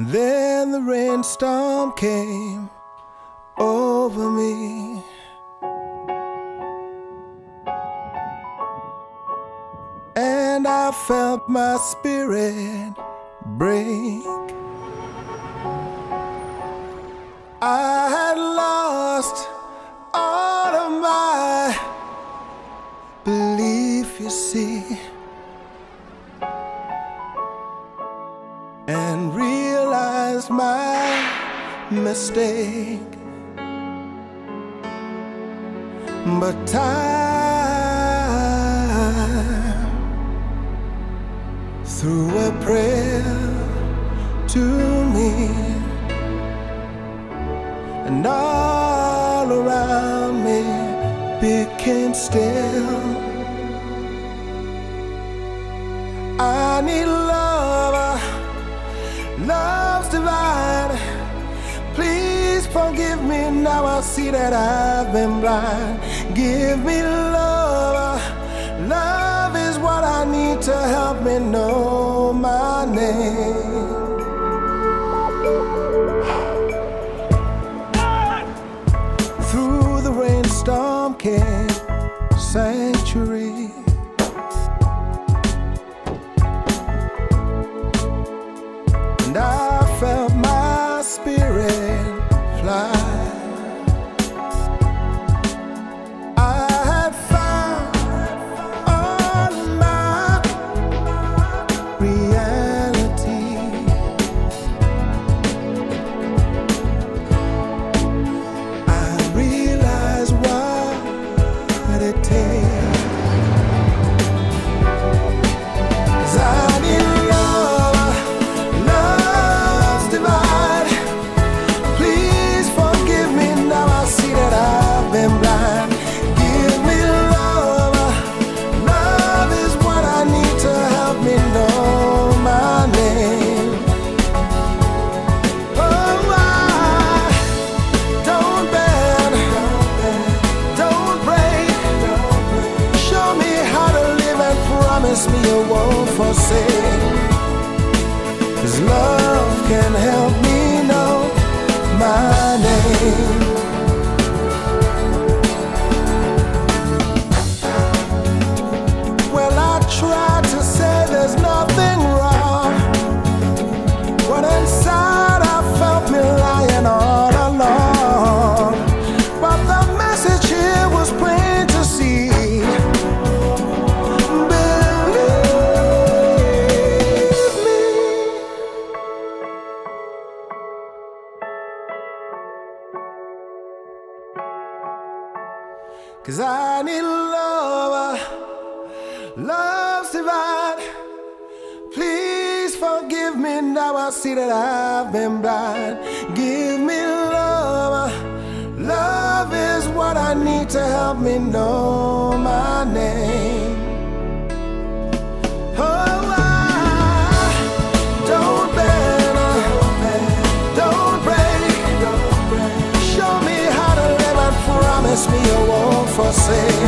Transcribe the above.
Then the rainstorm came over me. And I felt my spirit break. I had lost all of my belief, you see, mistake. But time threw a prayer to me, and all around me became still. I need now. I see that I've been blind. Give me love, love is what I need to help me know my name. Promise me you won't forsake. Cause love can help Cause I need love, uh, love's divine. Please forgive me now I see that I've been blind. Give me love, uh, love is what I need to help me know my name. me você.